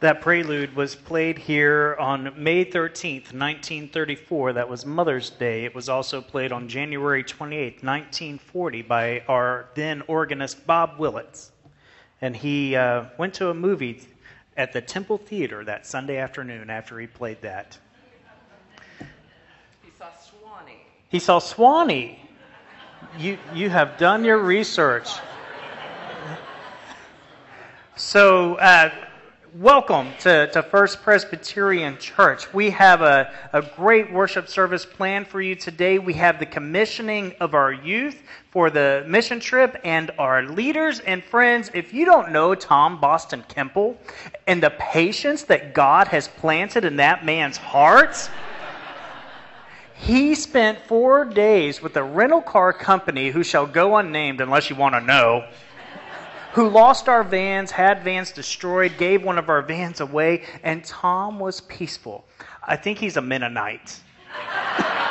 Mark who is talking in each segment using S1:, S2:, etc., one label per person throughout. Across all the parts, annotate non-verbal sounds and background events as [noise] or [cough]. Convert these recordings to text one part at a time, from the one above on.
S1: That prelude was played here on May 13th, 1934. That was Mother's Day. It was also played on January 28th, 1940, by our then organist Bob Willits. And he uh, went to a movie at the Temple Theater that Sunday afternoon after he played that.
S2: He saw Swanee.
S1: He saw Swanee. You, you have done your research. So, uh, welcome to, to First Presbyterian Church. We have a, a great worship service planned for you today. We have the commissioning of our youth for the mission trip and our leaders and friends. If you don't know Tom Boston Kemple and the patience that God has planted in that man's heart, he spent four days with a rental car company who shall go unnamed unless you want to know who lost our vans, had vans destroyed, gave one of our vans away, and Tom was peaceful. I think he's a Mennonite. [laughs]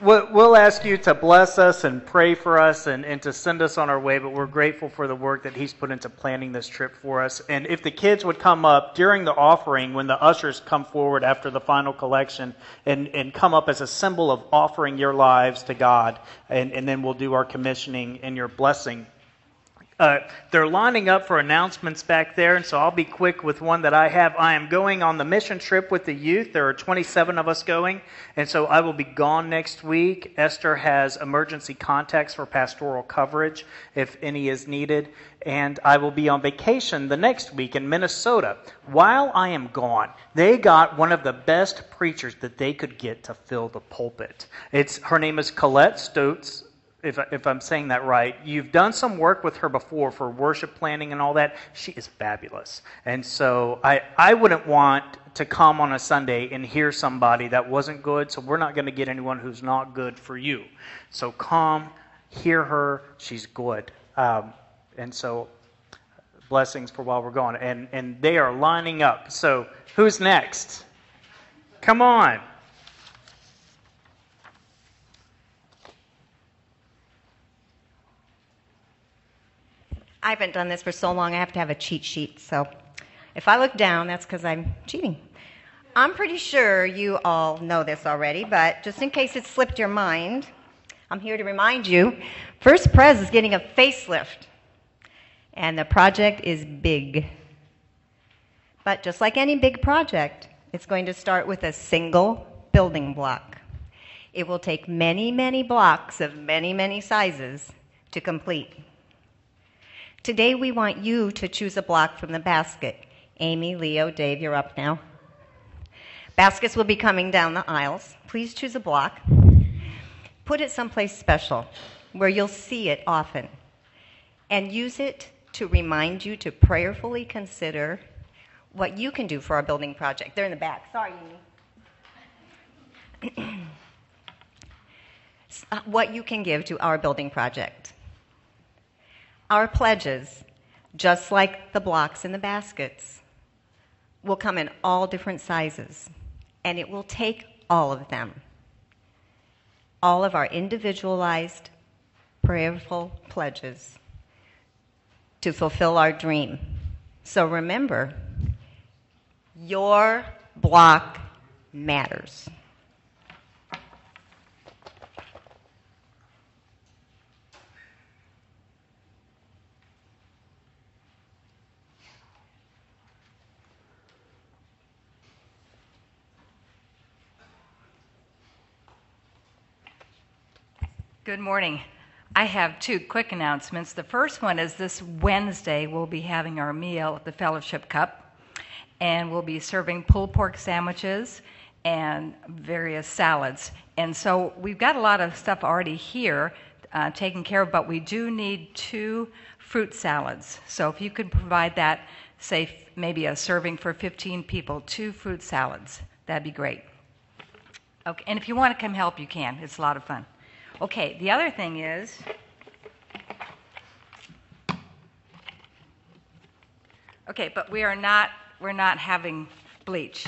S1: We'll ask you to bless us and pray for us and, and to send us on our way, but we're grateful for the work that he's put into planning this trip for us. And if the kids would come up during the offering, when the ushers come forward after the final collection, and, and come up as a symbol of offering your lives to God, and, and then we'll do our commissioning and your blessing. Uh, they're lining up for announcements back there, and so I'll be quick with one that I have. I am going on the mission trip with the youth. There are 27 of us going, and so I will be gone next week. Esther has emergency contacts for pastoral coverage if any is needed, and I will be on vacation the next week in Minnesota. While I am gone, they got one of the best preachers that they could get to fill the pulpit. It's her name is Colette Stoats if, if I'm saying that right. You've done some work with her before for worship planning and all that. She is fabulous. And so I, I wouldn't want to come on a Sunday and hear somebody that wasn't good, so we're not going to get anyone who's not good for you. So come, hear her. She's good. Um, and so blessings for while we're gone. And, and they are lining up. So who's next? Come on.
S3: I haven't done this for so long, I have to have a cheat sheet. So if I look down, that's because I'm cheating. I'm pretty sure you all know this already, but just in case it slipped your mind, I'm here to remind you First Pres is getting a facelift, and the project is big. But just like any big project, it's going to start with a single building block. It will take many, many blocks of many, many sizes to complete. Today, we want you to choose a block from the basket. Amy, Leo, Dave, you're up now. Baskets will be coming down the aisles. Please choose a block. Put it someplace special where you'll see it often. And use it to remind you to prayerfully consider what you can do for our building project. They're in the back. Sorry, Amy. [clears throat] Uh, what you can give to our building project. Our pledges, just like the blocks in the baskets, will come in all different sizes, and it will take all of them. All of our individualized, prayerful pledges to fulfill our dream. So remember, your block matters.
S4: Good morning. I have two quick announcements. The first one is this Wednesday we'll be having our meal at the Fellowship Cup, and we'll be serving pulled pork sandwiches and various salads. And so we've got a lot of stuff already here uh, taken care of, but we do need two fruit salads. So if you could provide that, say maybe a serving for 15 people, two fruit salads, that'd be great. Okay, and if you want to come help, you can. It's a lot of fun. Okay, the other thing is Okay, but we are not we're not having bleach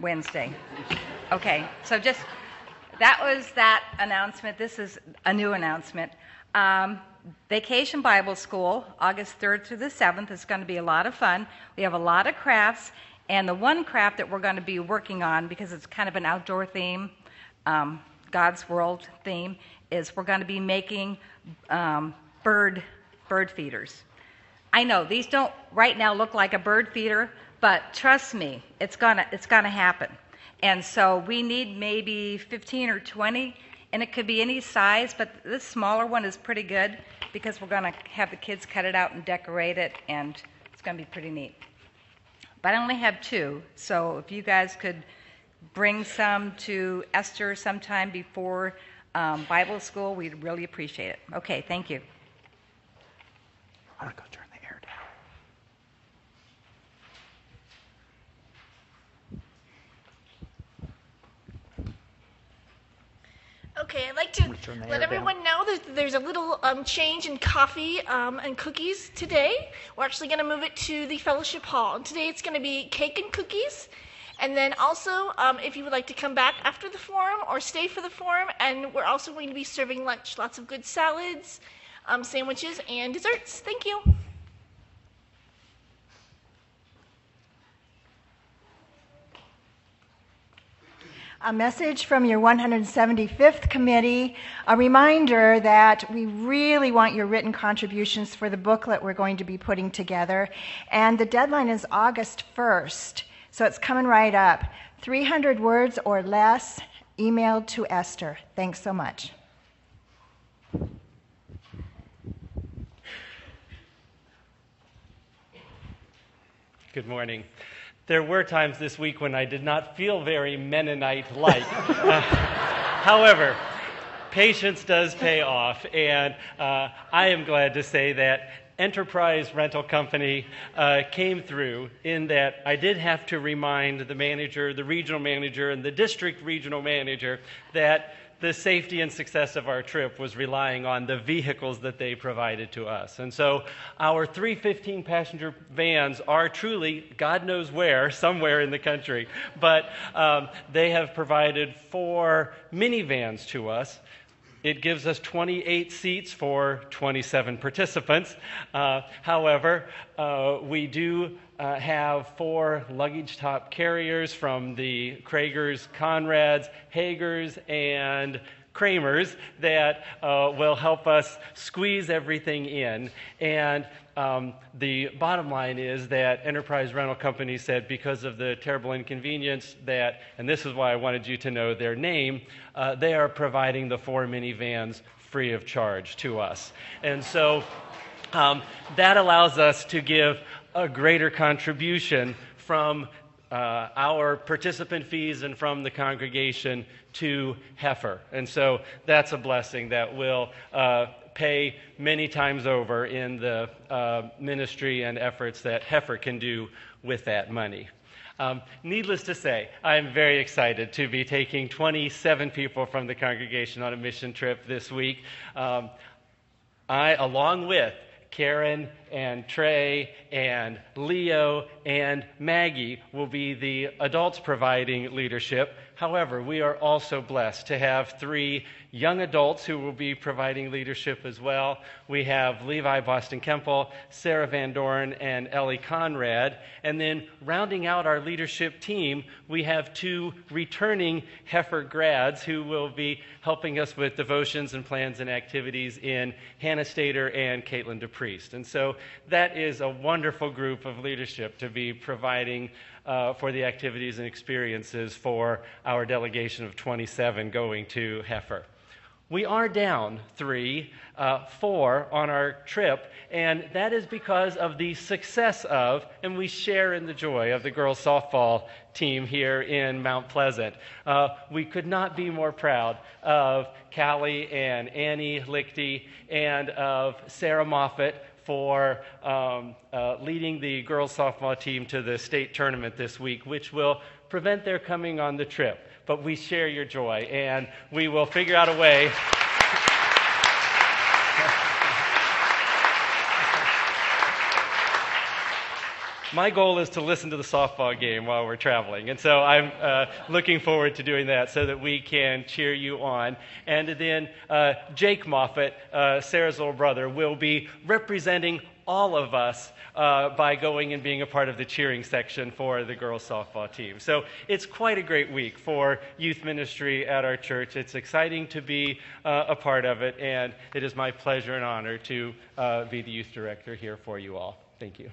S4: Wednesday. Okay, so just that was that announcement. This is a new announcement. Um, Vacation Bible School, August 3rd through the 7th. It's going to be a lot of fun. We have a lot of crafts, and the one craft that we're going to be working on, because it's kind of an outdoor theme, um, God's World theme, is we're going to be making um, bird bird feeders. I know these don't right now look like a bird feeder, but trust me, it's gonna it's gonna happen. And so we need maybe 15 or 20, and it could be any size, but this smaller one is pretty good because we're gonna have the kids cut it out and decorate it, and it's gonna be pretty neat. But I only have two, so if you guys could bring some to Esther sometime before um, Bible school, we'd really appreciate it. Okay, thank you.
S1: I'm gonna go turn the air down.
S2: Okay, I'd like to
S1: gonna turn the air
S2: let
S1: down.
S2: everyone know that there's a little um, change in coffee um, and cookies today. We're actually going to move it to the fellowship hall. And today it's going to be cake and cookies. And then also, um, if you would like to come back after the forum or stay for the forum, and we're also going to be serving lunch. Lots of good salads, um, sandwiches, and desserts. Thank you.
S5: A message from your 175th committee, a reminder that we really want your written contributions for the booklet we're going to be putting together. And the deadline is August 1st, so it's coming right up. 300 words or less, emailed to Esther. Thanks so much.
S6: Good morning. There were times this week when I did not feel very Mennonite like. [laughs] however, patience does pay off, and uh, I am glad to say that Enterprise Rental Company uh, came through in that I did have to remind the manager, the regional manager, and the district regional manager that the safety and success of our trip was relying on the vehicles that they provided to us. And so our 315 passenger vans are truly, God knows where, [laughs] somewhere in the country, but um, they have provided four minivans to us. It gives us 28 seats for 27 participants. Uh, however, uh, we do uh, have four luggage top carriers from the Kragers, Conrads, Hagers, and Kramers that uh, will help us squeeze everything in. And um, the bottom line is that Enterprise Rental Company said because of the terrible inconvenience that, and this is why I wanted you to know their name, uh, they are providing the four minivans free of charge to us. And so um, that allows us to give a greater contribution from uh, our participant fees and from the congregation to Heifer. And so that's a blessing that will uh, pay many times over in the uh, ministry and efforts that Heifer can do with that money. Um, needless to say, I am very excited to be taking 27 people from the congregation on a mission trip this week. Um, I, along with Karen and Trey and Leo and Maggie will be the adults providing leadership. However, we are also blessed to have three young adults who will be providing leadership as well. We have Levi Boston Kemple, Sarah Van Dorn, and Ellie Conrad. And then rounding out our leadership team, we have two returning Heifer grads who will be helping us with devotions and plans and activities in Hannah Stater and Caitlin DePriest. And so that is a wonderful group of leadership to be providing uh, for the activities and experiences for our delegation of 27 going to Heifer. We are down three, uh, four on our trip, and that is because of the success of, and we share in the joy of the girls' softball team here in Mount Pleasant. Uh, we could not be more proud of Callie and Annie Lichty and of Sarah Moffett for um, uh, leading the girls softball team to the state tournament this week, which will prevent their coming on the trip. But we share your joy, and we will figure out a way. My goal is to listen to the softball game while we're traveling. And so I'm uh, looking forward to doing that so that we can cheer you on. And then uh, Jake Moffat, uh, Sarah's little brother, will be representing all of us uh, by going and being a part of the cheering section for the girls softball team. So it's quite a great week for youth ministry at our church. It's exciting to be uh, a part of it, and it is my pleasure and honor to uh, be the youth director here for you all. Thank you.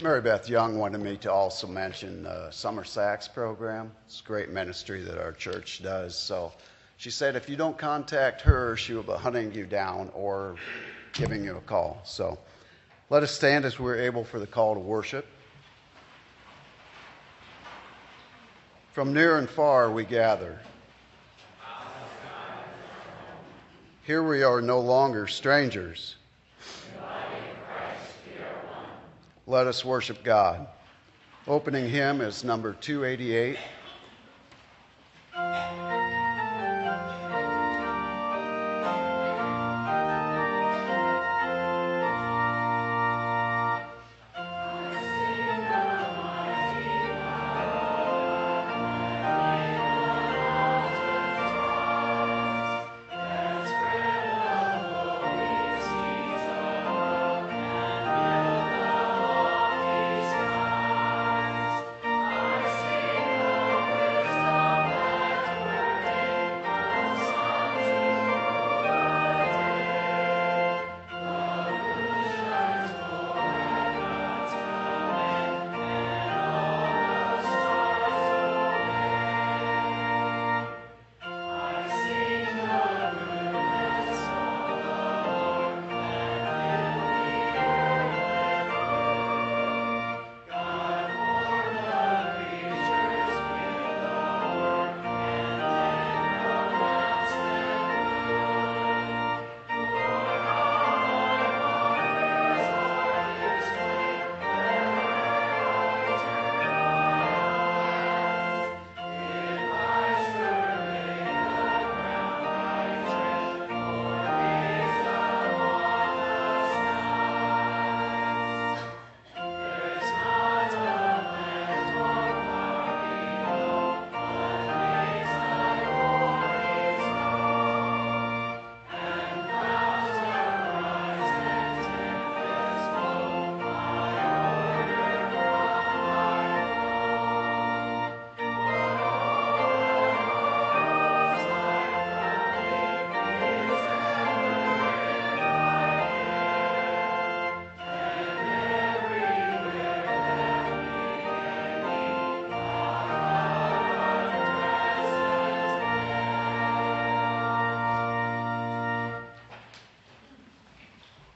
S7: Mary Beth Young wanted me to also mention the Summer Sax program. It's a great ministry that our church does. So she said if you don't contact her, she will be hunting you down or giving you a call. So let us stand as we're able for the call to worship. From near and far we gather. Here we are no longer strangers. Let us worship God. Opening hymn is number 288.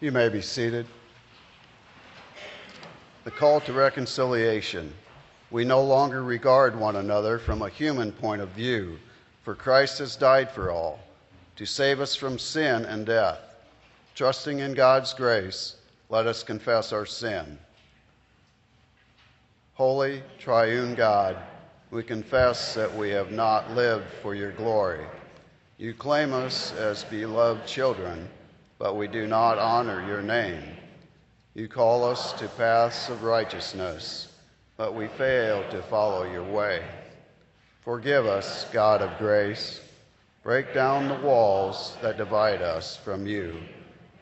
S7: You may be seated. The call to reconciliation. We no longer regard one another from a human point of view, for Christ has died for all, to save us from sin and death. Trusting in God's grace, let us confess our sin. Holy, triune God, we confess that we have not lived for your glory. You claim us as beloved children but we do not honor your name. You call us to paths of righteousness, but we fail to follow your way. Forgive us, God of grace. Break down the walls that divide us from you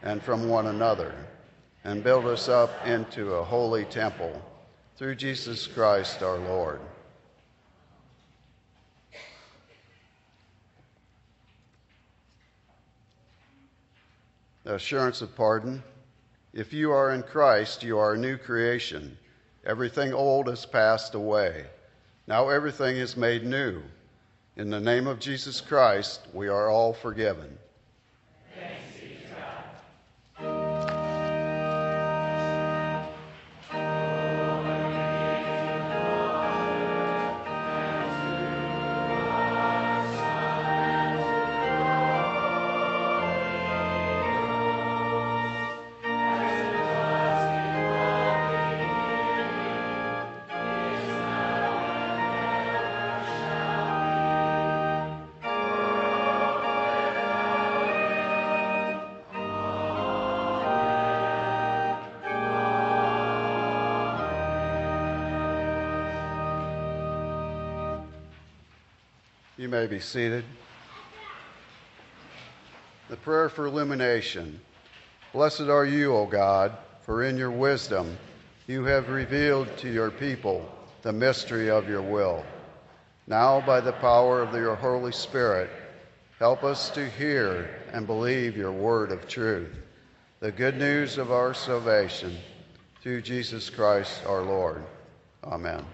S7: and from one another, and build us up into a holy temple through Jesus Christ our Lord. Assurance of pardon. If you are in Christ, you are a new creation. Everything old has passed away. Now everything is made new. In the name of Jesus Christ, we are all forgiven. Be seated. The prayer for illumination. Blessed are you, O God, for in your wisdom you have revealed to your people the mystery of your will. Now, by the power of your Holy Spirit, help us to hear and believe your word of truth, the good news of our salvation, through Jesus Christ our Lord. Amen.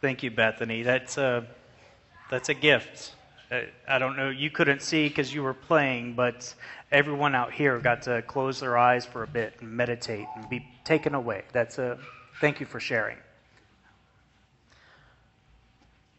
S1: Thank you, Bethany. That's a, that's a gift. Uh, I don't know, you couldn't see because you were playing, but everyone out here got to close their eyes for a bit and meditate and be taken away. That's a, thank you for sharing.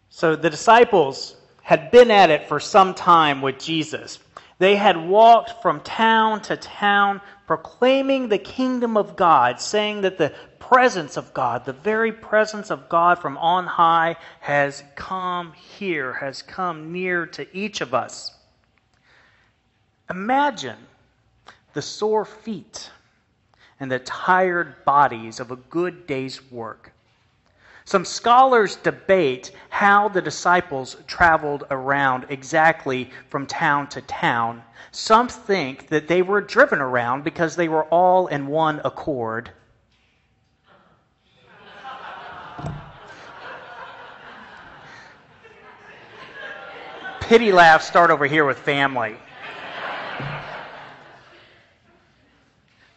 S1: So the disciples had been at it for some time with Jesus. They had walked from town to town proclaiming the kingdom of God, saying that the presence of God, the very presence of God from on high, has come here, has come near to each of us. Imagine the sore feet and the tired bodies of a good day's work. Some scholars debate how the disciples traveled around exactly from town to town. Some think that they were driven around because they were all in one accord. pity laughs start over here with family.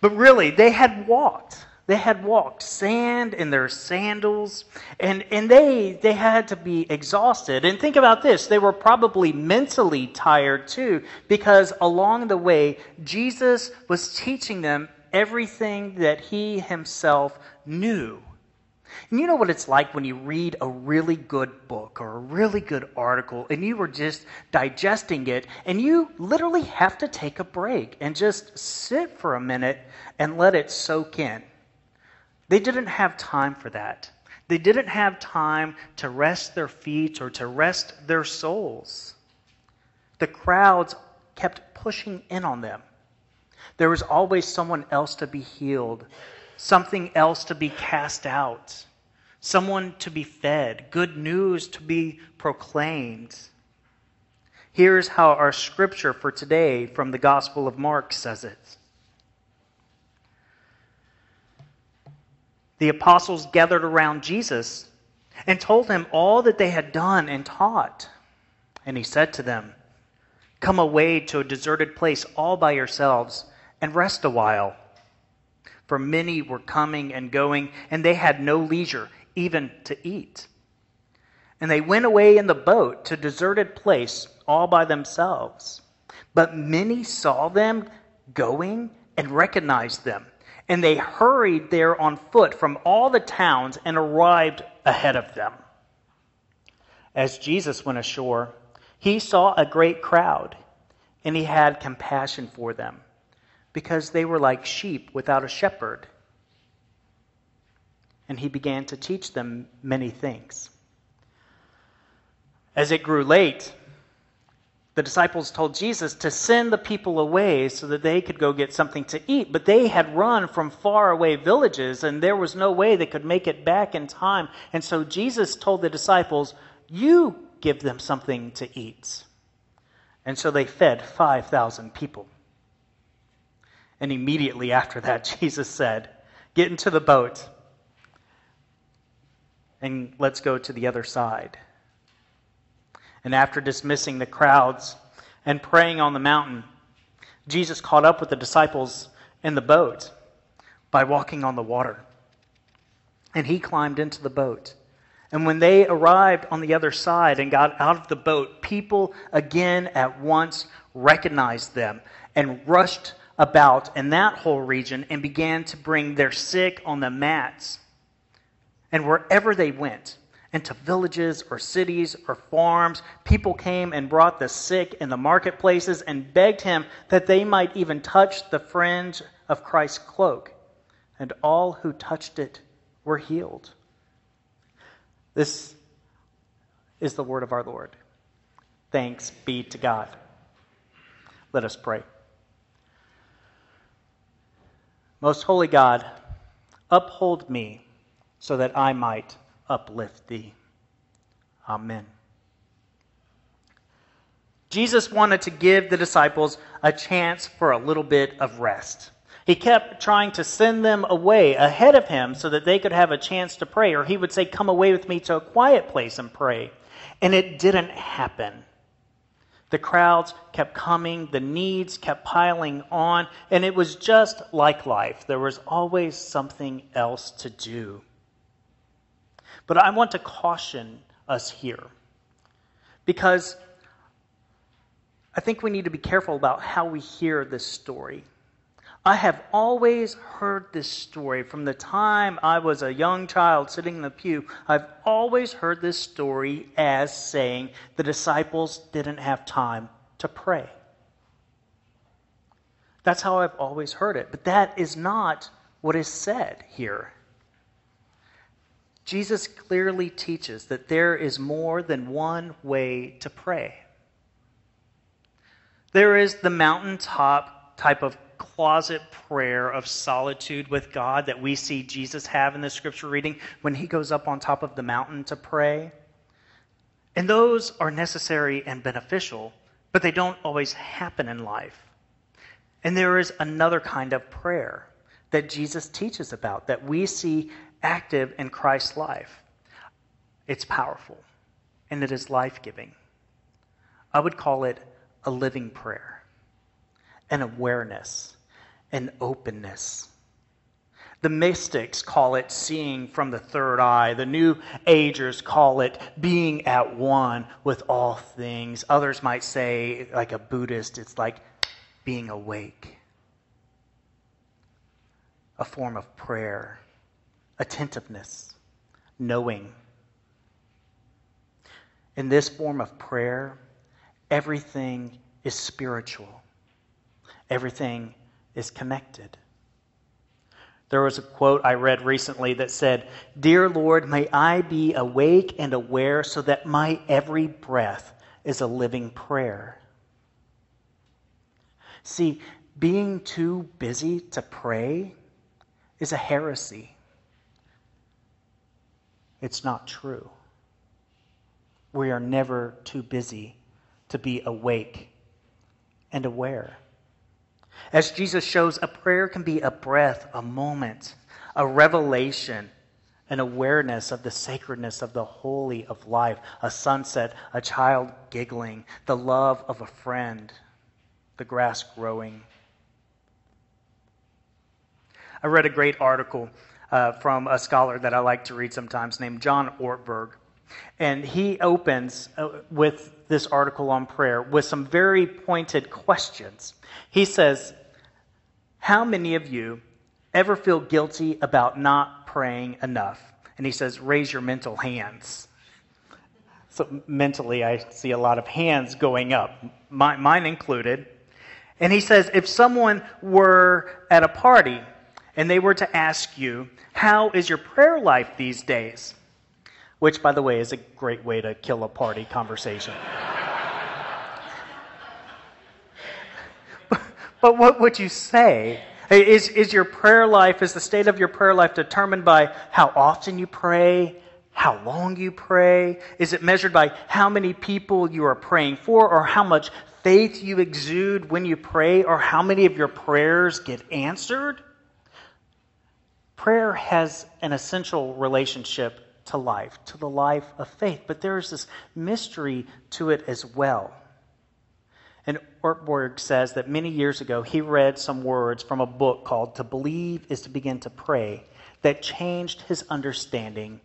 S1: But really, they had walked. They had walked sand in their sandals, and, and they, they had to be exhausted. And think about this they were probably mentally tired too, because along the way, Jesus was teaching them everything that he himself knew. And you know what it's like when you read a really good book or a really good article and you are just digesting it and you literally have to take a break and just sit for a minute and let it soak in. They didn't have time for that. They didn't have time to rest their feet or to rest their souls. The crowds kept pushing in on them. There was always someone else to be healed, something else to be cast out, someone to be fed, good news to be proclaimed. Here's how our scripture for today from the Gospel of Mark says it. The apostles gathered around Jesus and told him all that they had done and taught. And he said to them, Come away to a deserted place all by yourselves and rest a while. For many were coming and going, and they had no leisure even to eat. And they went away in the boat to a deserted place all by themselves. But many saw them going and recognized them. And they hurried there on foot from all the towns and arrived ahead of them. As Jesus went ashore, he saw a great crowd, and he had compassion for them, because they were like sheep without a shepherd. And he began to teach them many things. As it grew late, the disciples told Jesus to send the people away so that they could go get something to eat. But they had run from far away villages, and there was no way they could make it back in time. And so Jesus told the disciples, You give them something to eat. And so they fed 5,000 people. And immediately after that, [laughs] Jesus said, Get into the boat and let's go to the other side. And after dismissing the crowds and praying on the mountain, Jesus caught up with the disciples in the boat by walking on the water. And he climbed into the boat and when they arrived on the other side and got out of the boat, people again at once recognized them and rushed about in that whole region and began to bring their sick on the mats. And wherever they went, into villages or cities or farms, people came and brought the sick in the marketplaces and begged him that they might even touch the fringe of Christ's cloak. And all who touched it were healed. This is the word of our Lord. Thanks be to God. Let us pray. Most holy God, uphold me so that I might uplift thee. Amen. Jesus wanted to give the disciples a chance for a little bit of rest. He kept trying to send them away ahead of him so that they could have a chance to pray, or he would say, Come away with me to a quiet place and pray. And it didn't happen. The crowds kept coming, the needs kept piling on, and it was just like life. There was always something else to do. But I want to caution us here because I think we need to be careful about how we hear this story. I have always heard this story from the time I was a young child sitting in the pew. I've always heard this story as saying the disciples didn't have time to pray. That's how I've always heard it. But that is not what is said here. Jesus clearly teaches that there is more than one way to pray. There is the mountaintop type of closet prayer of solitude with God that we see Jesus have in the scripture reading when he goes up on top of the mountain to pray. And those are necessary and beneficial, but they don't always happen in life. And there is another kind of prayer that Jesus teaches about that we see active in Christ's life. It's powerful and it is life giving. I would call it a living prayer, an awareness, an openness. The mystics call it seeing from the third eye. The New Agers call it being at one with all things. Others might say, like a Buddhist, it's like being awake. A form of prayer attentiveness, knowing. In this form of prayer, everything is spiritual, everything is connected. There was a quote I read recently that said, Dear Lord, may I be awake and aware so that my every breath is a living prayer. See, being too busy to pray is a heresy. It's not true. We are never too busy to be awake and aware. As Jesus shows, a prayer can be a breath, a moment, a revelation, an awareness of the sacredness of the holy of life, a sunset, a child giggling, the love of a friend, the grass growing. I read a great article uh, from a scholar that I like to read sometimes named John Ortberg. And he opens uh, with this article on prayer with some very pointed questions. He says, How many of you ever feel guilty about not praying enough? And he says, Raise your mental hands. So mentally, I see a lot of hands going up, mine included. And he says, If someone were at a party and they were to ask you, How is your prayer life these days? which, by the way, is a great way to kill a party conversation. [laughs] but what would you say? Is, is your prayer life, is the state of your prayer life determined by how often you pray, how long you pray? Is it measured by how many people you are praying for, or how much faith you exude when you pray, or how many of your prayers get answered? Prayer has an essential relationship to life, to the life of faith. But there is this mystery to it as well. And Ortberg says that many years ago he read some words from a book called To Believe is to Begin to Pray that changed his understanding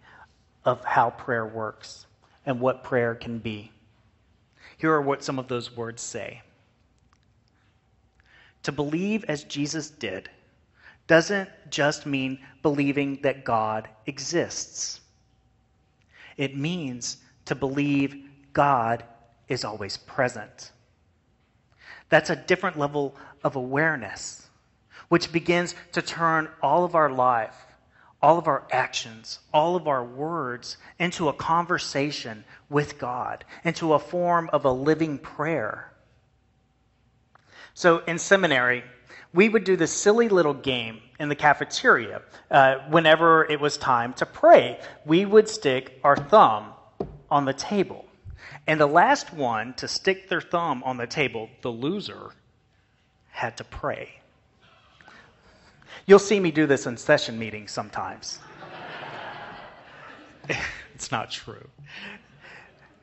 S1: of how prayer works and what prayer can be. Here are what some of those words say To believe as Jesus did doesn't just mean believing that God exists. It means to believe God is always present. That's a different level of awareness, which begins to turn all of our life, all of our actions, all of our words into a conversation with God, into a form of a living prayer. So in seminary, we would do this silly little game in the cafeteria uh, whenever it was time to pray. We would stick our thumb on the table. And the last one to stick their thumb on the table, the loser, had to pray. You'll see me do this in session meetings sometimes. [laughs] it's not true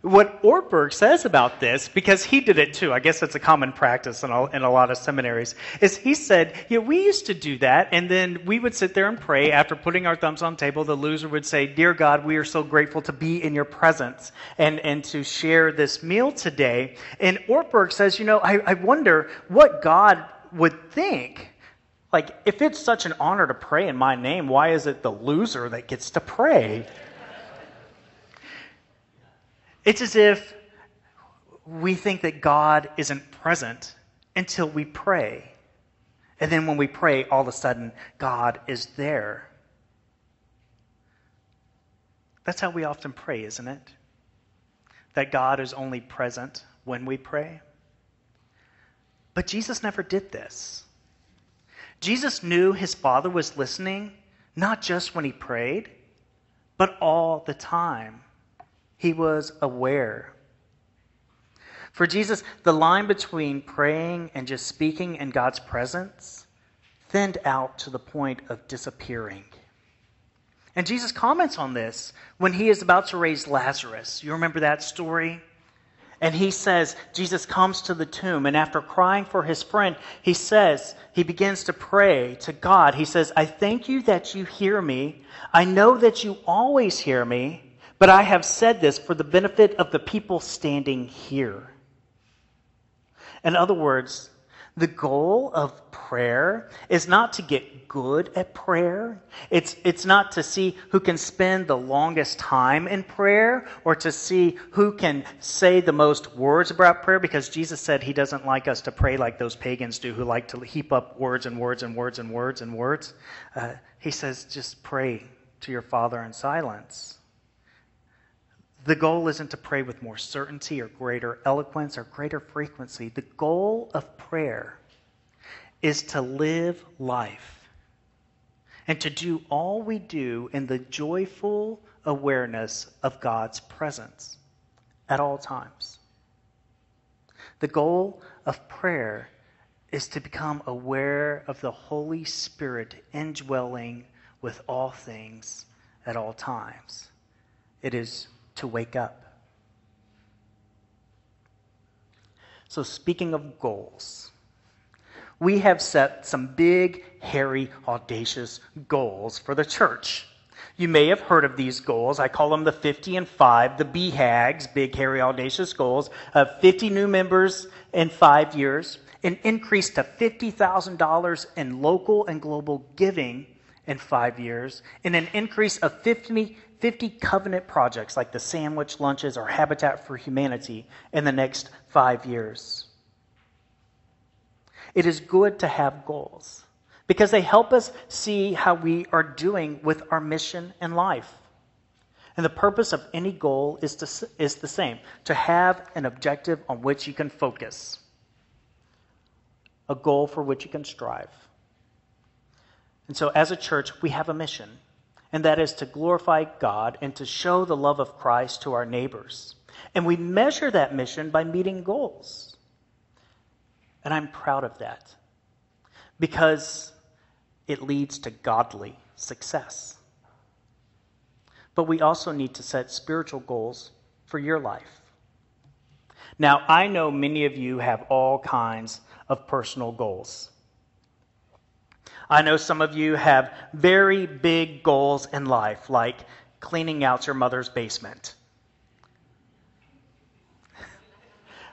S1: what Ortberg says about this, because he did it too, I guess it's a common practice in a, in a lot of seminaries, is he said, yeah, we used to do that, and then we would sit there and pray after putting our thumbs on the table. The loser would say, Dear God, we are so grateful to be in your presence and, and to share this meal today. And Ortberg says, you know, I, I wonder what God would think. Like, if it's such an honor to pray in my name, why is it the loser that gets to pray? It's as if we think that God isn't present until we pray. And then when we pray, all of a sudden, God is there. That's how we often pray, isn't it? That God is only present when we pray. But Jesus never did this. Jesus knew his Father was listening, not just when he prayed, but all the time. He was aware. For Jesus, the line between praying and just speaking in God's presence thinned out to the point of disappearing. And Jesus comments on this when he is about to raise Lazarus. You remember that story? And he says, Jesus comes to the tomb, and after crying for his friend, he says, he begins to pray to God. He says, I thank you that you hear me. I know that you always hear me. But I have said this for the benefit of the people standing here. In other words, The goal of prayer is not to get good at prayer. It's, it's not to see who can spend the longest time in prayer or to see who can say the most words about prayer because Jesus said he doesn't like us to pray like those pagans do who like to heap up words and words and words and words and words. Uh, he says just pray to your Father in silence. The goal isn't to pray with more certainty or greater eloquence or greater frequency. The goal of prayer is to live life and to do all we do in the joyful awareness of God's presence at all times. The goal of prayer is to become aware of the Holy Spirit indwelling with all things at all times. It is to wake up. So, speaking of goals, we have set some big, hairy, audacious goals for the church. You may have heard of these goals. I call them the 50 and 5, the BHAGs, big, hairy, audacious goals, of 50 new members in five years, an increase to $50,000 in local and global giving in five years, and an increase of 50 50 covenant projects like the Sandwich Lunches or Habitat for Humanity in the next five years. It is good to have goals because they help us see how we are doing with our mission in life. And the purpose of any goal is, to, is the same to have an objective on which you can focus, a goal for which you can strive. And so, as a church, we have a mission and that is to glorify God and to show the love of Christ to our neighbors. And we measure that mission by meeting goals. And I'm proud of that because it leads to godly success. But we also need to set spiritual goals for your life. Now, I know many of you have all kinds of personal goals. I know some of you have very big goals in life, like cleaning out your mother's basement.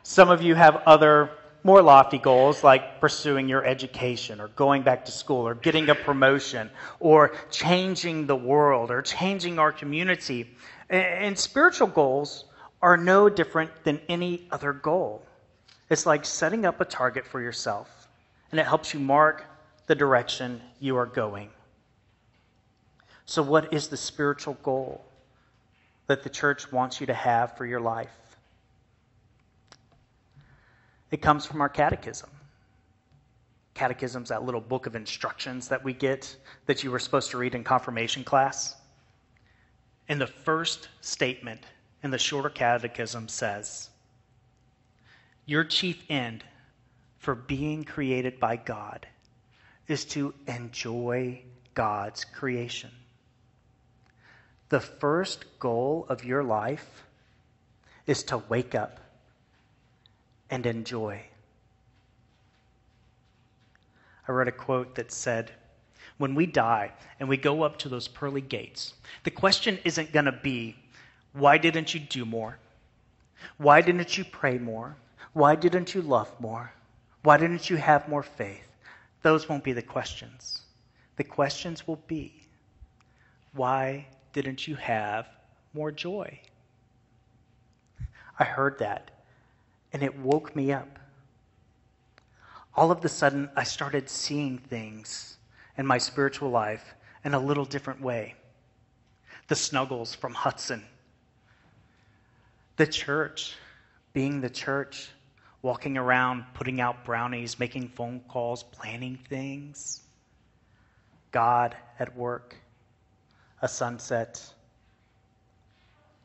S1: Some of you have other more lofty goals like pursuing your education or going back to school or getting a promotion or changing the world or changing our community. And spiritual goals are no different than any other goal. It's like setting up a target for yourself, and it helps you mark the direction you are going. So, what is the spiritual goal that the church wants you to have for your life? It comes from our catechism. Catechism's that little book of instructions that we get that you were supposed to read in confirmation class. And the first statement in the shorter catechism says, Your chief end for being created by God is to enjoy God's creation. The first goal of your life is to wake up and enjoy. I read a quote that said, When we die and we go up to those pearly gates, the question isn't going to be, Why didn't you do more? Why didn't you pray more? Why didn't you love more? Why didn't you have more faith? Those won't be the questions. The questions will be why didn't you have more joy? I heard that, and it woke me up. All of a sudden, I started seeing things in my spiritual life in a little different way. The snuggles from Hudson, the church being the church walking around, putting out brownies, making phone calls, planning things. God at work, a sunset,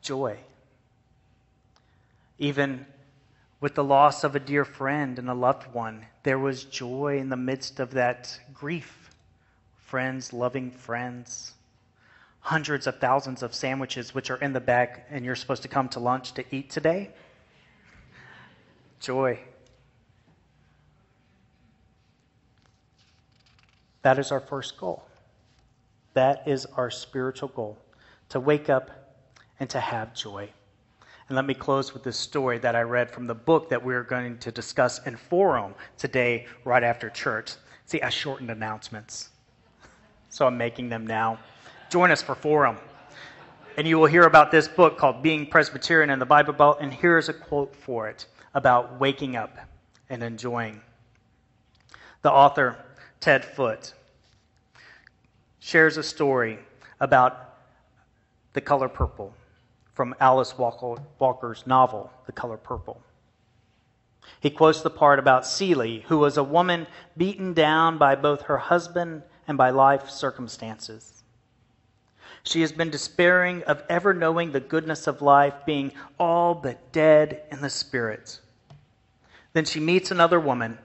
S1: joy. Even with the loss of a dear friend and a loved one, there was joy in the midst of that grief. Friends, loving friends. Hundreds of thousands of sandwiches, which are in the bag, and you're supposed to come to lunch to eat today joy. That is our first goal. That is our spiritual goal to wake up and to have joy. And let me close with this story that I read from the book that we're going to discuss in Forum today, right after church. See, I shortened announcements, so I'm making them now. Join us for Forum. And you will hear about this book called Being Presbyterian in the Bible Belt. And here's a quote for it about waking up and enjoying. The author, Ted Foote, shares a story about the color purple from Alice Walker's novel, The Color Purple. He quotes the part about Celie, who was a woman beaten down by both her husband and by life circumstances. She has been despairing of ever knowing the goodness of life, being all but dead in the spirit. Then she meets another woman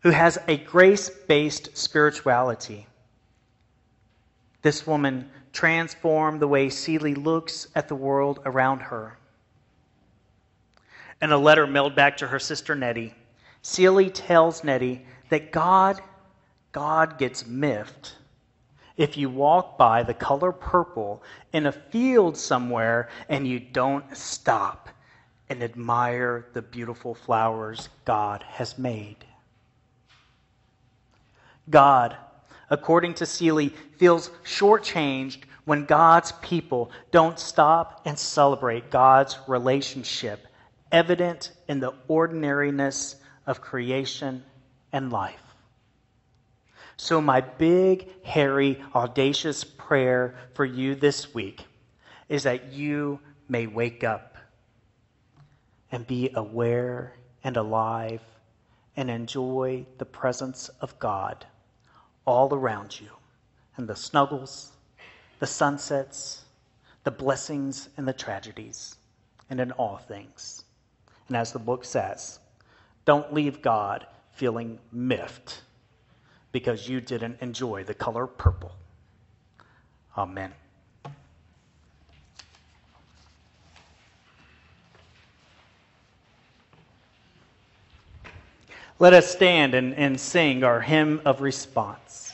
S1: who has a grace based spirituality. This woman transformed the way Celie looks at the world around her. In a letter mailed back to her sister Nettie, Celie tells Nettie that God, God gets miffed if you walk by the color purple in a field somewhere and you don't stop and admire the beautiful flowers God has made. God, according to Celie, feels shortchanged when God's people don't stop and celebrate God's relationship, evident in the ordinariness of creation and life. So, my big, hairy, audacious prayer for you this week is that you may wake up and be aware and alive and enjoy the presence of God all around you and the snuggles, the sunsets, the blessings, and the tragedies, and in all things. And as the book says, don't leave God feeling miffed because you didn't enjoy the color purple. Amen. Let us stand and, and sing our hymn of response.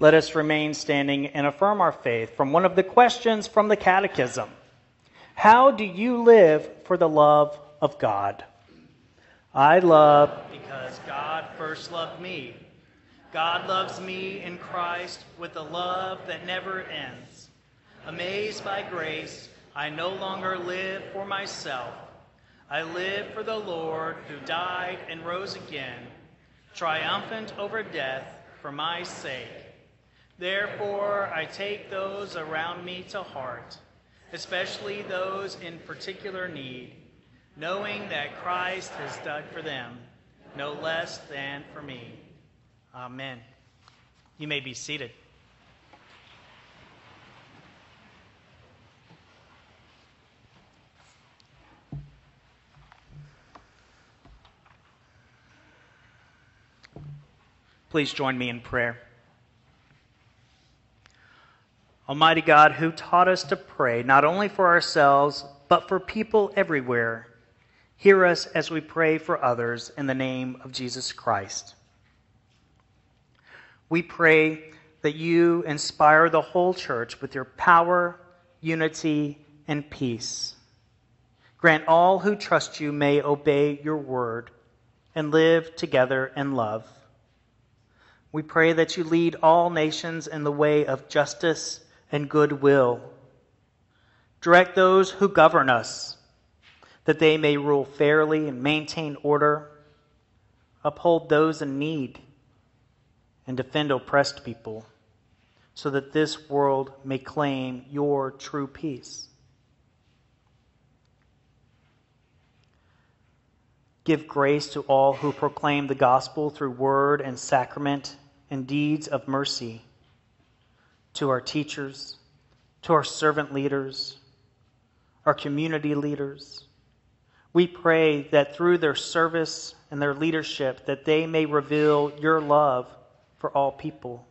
S1: Let us remain standing and affirm our faith from one of the questions from the Catechism How do you live for the love of God? I love because God first loved me. God loves me in Christ with a love that never ends. Amazed by grace, I no longer live for myself. I live for the Lord who died and rose again, triumphant over death for my sake. Therefore, I take those around me to heart, especially those in particular need, knowing that Christ has done for them no less than for me. Amen. You may be seated. Please join me in prayer. Almighty God, who taught us to pray not only for ourselves, but for people everywhere, hear us as we pray for others in the name of Jesus Christ. We pray that you inspire the whole church with your power, unity, and peace. Grant all who trust you may obey your word and live together in love. We pray that you lead all nations in the way of justice and goodwill. Direct those who govern us, that they may rule fairly and maintain order, uphold those in need, and defend oppressed people, so that this world may claim your true peace. Give grace to all who proclaim the gospel through word and sacrament and deeds of mercy, to our teachers, to our servant leaders, our community leaders. We pray that through their service and their leadership that they may reveal your love for all people.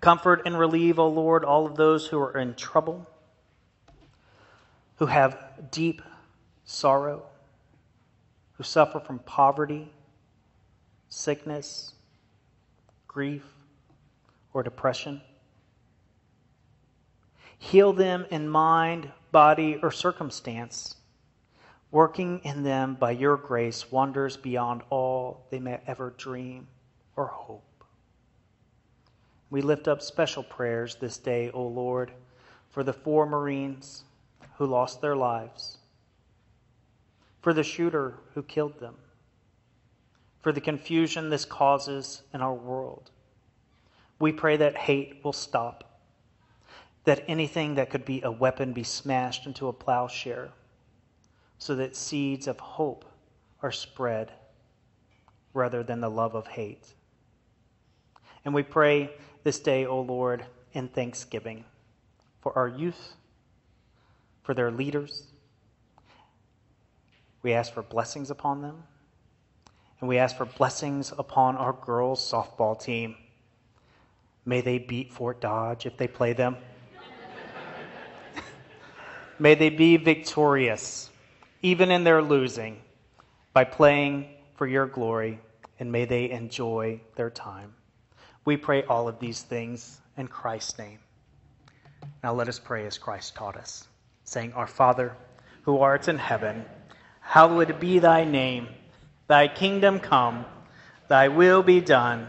S1: Comfort and relieve, O Lord, all of those who are in trouble, who have deep sorrow, who suffer from poverty, sickness, grief, or depression. Heal them in mind, body, or circumstance, working in them by your grace wonders beyond all they may ever dream or hope. We lift up special prayers this day, O Lord, for the four Marines who lost their lives, for the shooter who killed them, for the confusion this causes in our world. We pray that hate will stop, that anything that could be a weapon be smashed into a plowshare, so that seeds of hope are spread rather than the love of hate. And we pray this day, O Lord, in thanksgiving for our youth, for their leaders. We ask for blessings upon them, and we ask for blessings upon our girls' softball team. May they beat Fort Dodge if they play them. [laughs] May they be victorious, even in their losing, by playing for your glory, and may they enjoy their time. We pray all of these things in Christ's name. Now let us pray as Christ taught us, saying, Our Father, who art in heaven, hallowed be thy name. Thy kingdom come, thy will be done,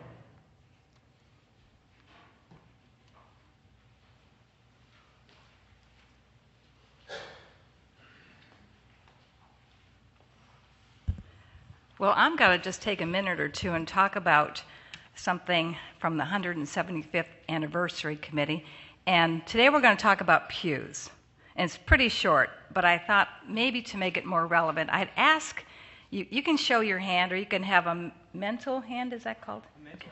S4: Well, I'm going to just take a minute or two and talk about something from the 175th Anniversary Committee. And today we're going to talk about pews. And it's pretty short, but I thought maybe to make it more relevant, I'd ask you, you can show your hand or you can have a mental hand, is that called? Okay.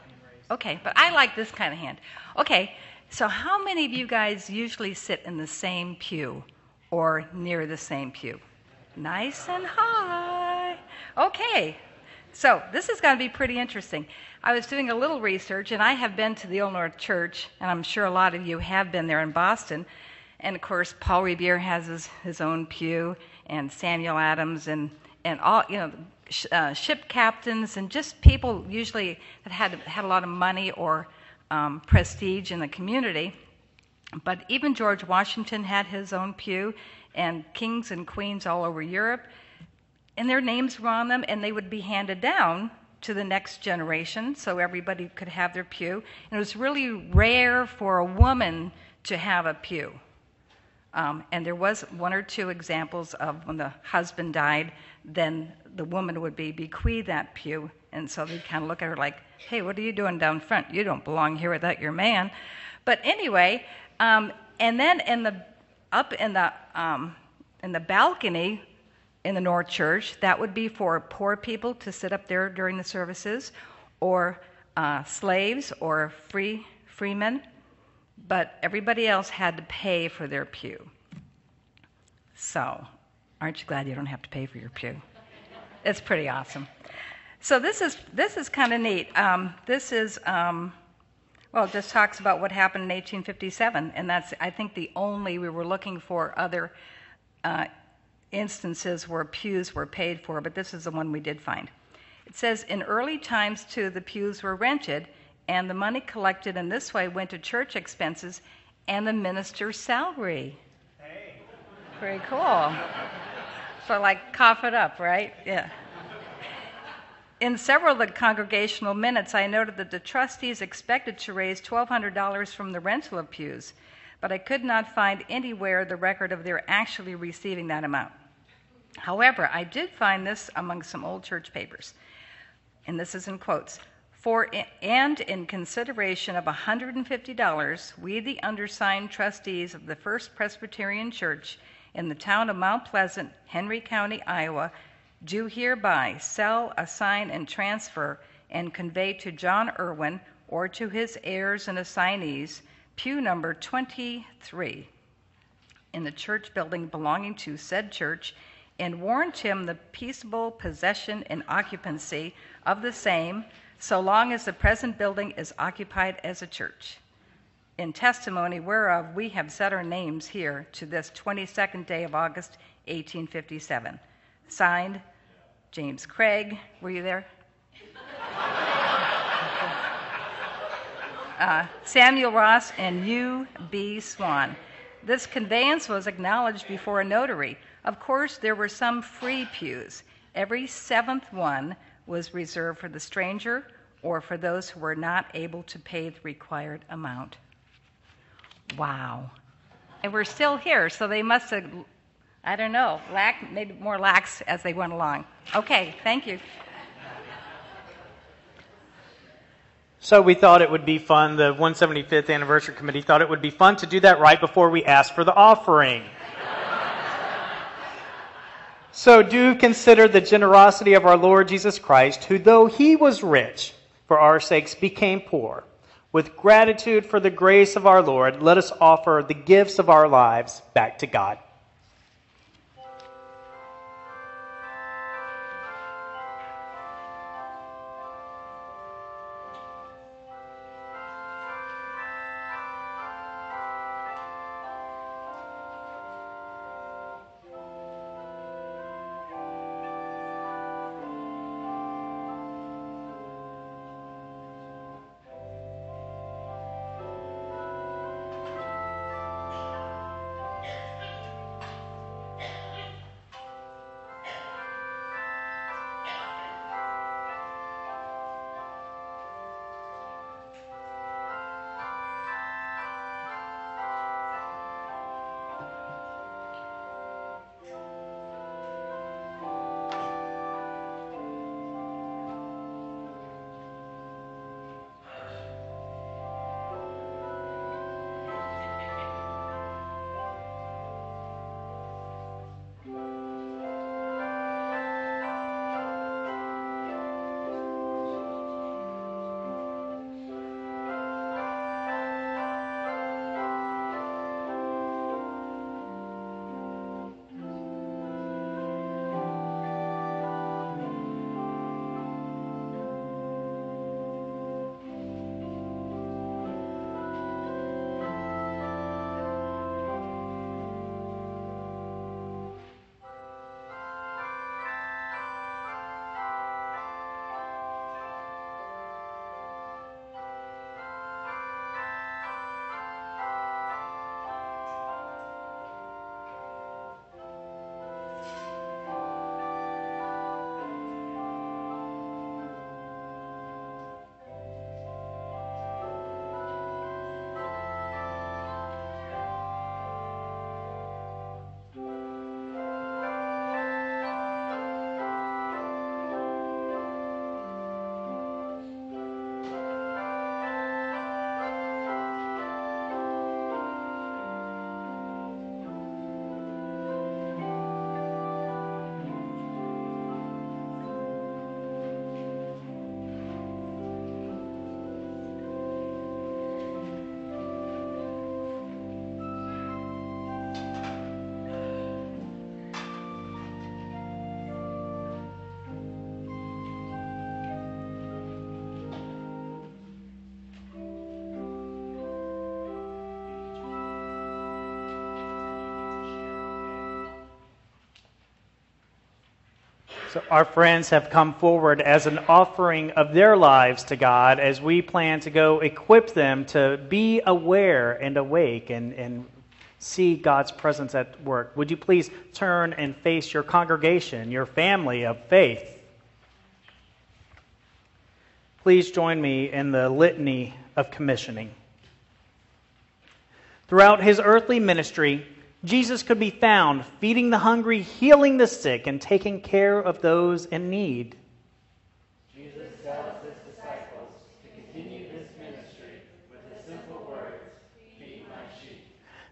S4: okay, but I like this kind of hand. Okay, so how many of you guys usually sit in the same pew or near the same pew? Nice and high. Okay, so this is going to be pretty interesting. I was doing a little research, and I have been to the Old North Church, and I'm sure a lot of you have been there in Boston. And of course, Paul Revere has his, his own pew, and Samuel Adams, and, and all, you know, uh, ship captains, and just people usually that had, had a lot of money or um, prestige in the community. But even George Washington had his own pew, and kings and queens all over Europe. And their names were on them, and they would be handed down to the next generation so everybody could have their pew. And it was really rare for a woman to have a pew. Um, and there was one or two examples of when the husband died, then the woman would be bequeathed that pew. And so they'd kind of look at her like, hey, what are you doing down front? You don't belong here without your man. But anyway, um, and then in the up in the um, in the balcony, in the North Church. That would be for poor people to sit up there during the services, or uh, slaves or free freemen. But everybody else had to pay for their pew. So, aren't you glad you don't have to pay for your pew? It's pretty awesome. So this is this is kind of neat. Um, this is um, well, it just talks about what happened in 1857, and that's I think the only we were looking for other uh, instances where pews were paid for, but this is the one we did find. It says in early times too, the pews were rented, and the money collected in this way went to church expenses and the minister's salary. Hey. Very cool. so like cough it up, right? Yeah. In several of the congregational minutes, I noted that the trustees expected to raise $1,200 from the rental of pews, but I could not find anywhere the record of their actually receiving that amount. However, I did find this among some old church papers, and this is in quotes. For and in consideration of $150, we, the undersigned trustees of the First Presbyterian Church in the town of Mount Pleasant, Henry County, Iowa, do hereby sell, assign, and transfer and convey to John Irwin or to his heirs and assignees pew number 23 in the church building belonging to said church and warrant him the peaceable possession and occupancy of the same so long as the present building is occupied as a church. In testimony whereof we have set our names here to this 22nd day of August, 1857. Signed, James Craig. Were you there? [laughs] Uh, Samuel Ross and U. B. Swan. This conveyance was acknowledged before a notary. Of course, there were some free pews. Every seventh one was reserved for the stranger or for those who were not able to pay the required amount. Wow. And we're still here, so they must have I don't know, lax, made more lax as they went along. Okay, thank you.
S1: So we thought it would be fun, the 175th anniversary committee thought it would be fun to do that right before we ask for the offering. So do consider the generosity of our Lord Jesus Christ, who though he was rich, for our sakes became poor. With gratitude for the grace of our Lord, let us offer the gifts of our lives back to God. So our friends have come forward as an offering of their lives to God as we plan to go equip them to be aware and awake and, and see God's presence at work. Would you please turn and face your congregation, your family of faith? Please join me in the litany of commissioning. Throughout his earthly ministry, Jesus could be found feeding the hungry, healing the sick, and taking care of those in need.
S6: Jesus tells his disciples to continue this ministry with the simple words, Feed my sheep.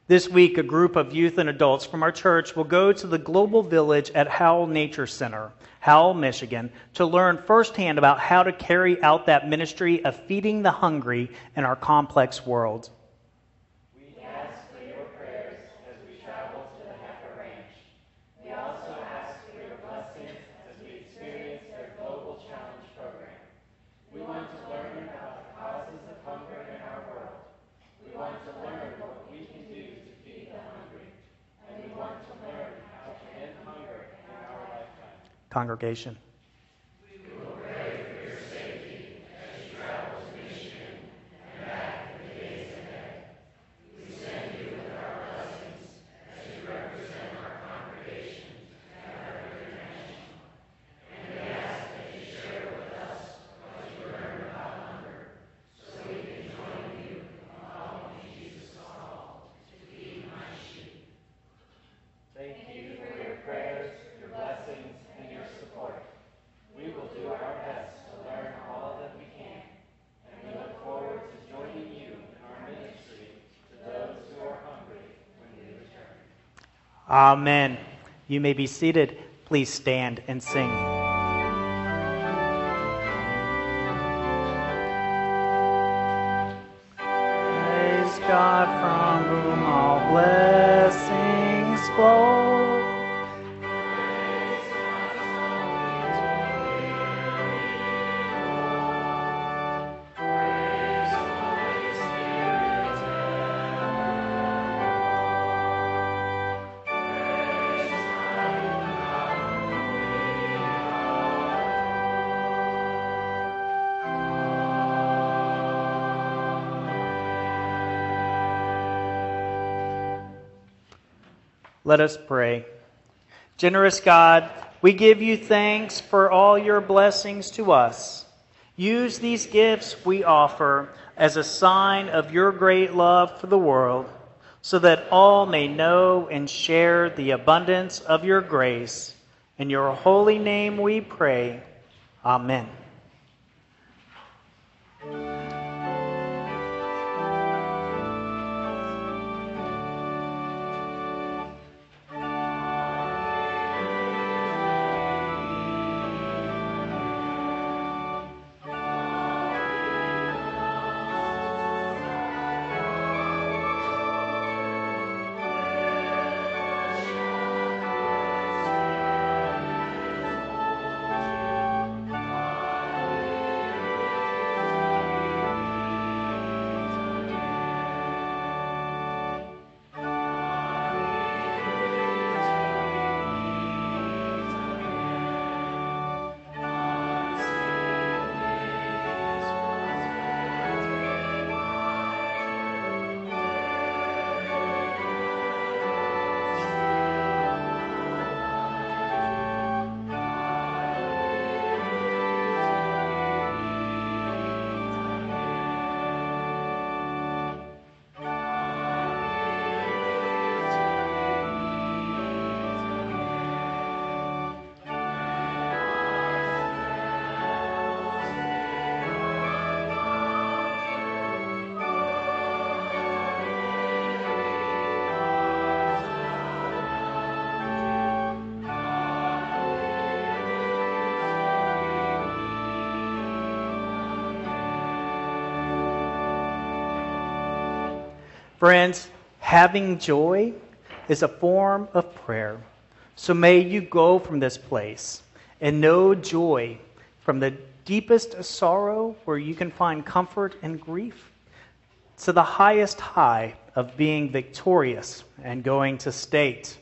S1: This week, a group of youth and adults from our church will go to the Global Village at Howell Nature Center, Howell, Michigan, to learn firsthand about how to carry out that ministry of feeding the hungry in our complex world. Congregation. Amen. You may be seated. Please stand and sing. Let us pray. Generous God, we give you thanks for all your blessings to us. Use these gifts we offer as a sign of your great love for the world, so that all may know and share the abundance of your grace. In your holy name we pray. Amen. Friends, having joy is a form of prayer. So may you go from this place and know joy from the deepest sorrow where you can find comfort and grief to the highest high of being victorious and going to state.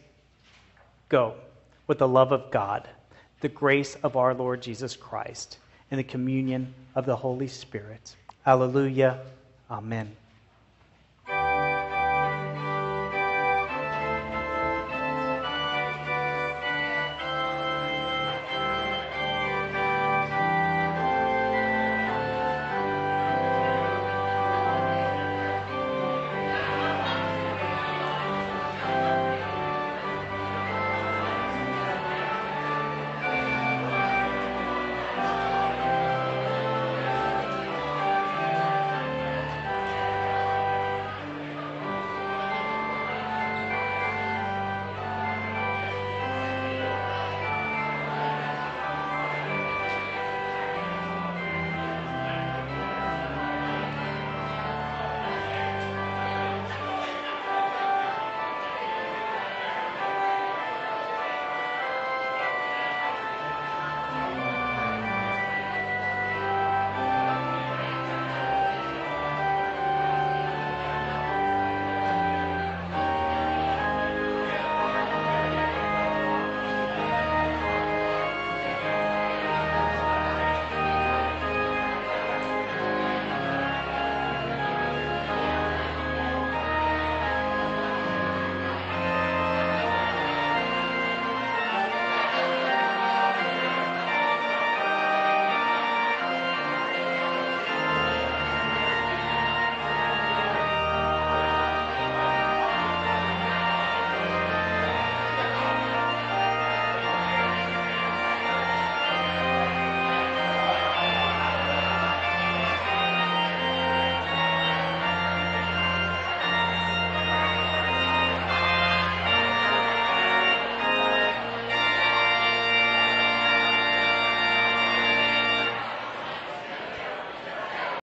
S1: Go with the love of God. the grace of our Lord Jesus Christ, and the communion of the Holy Spirit. Hallelujah. Amen.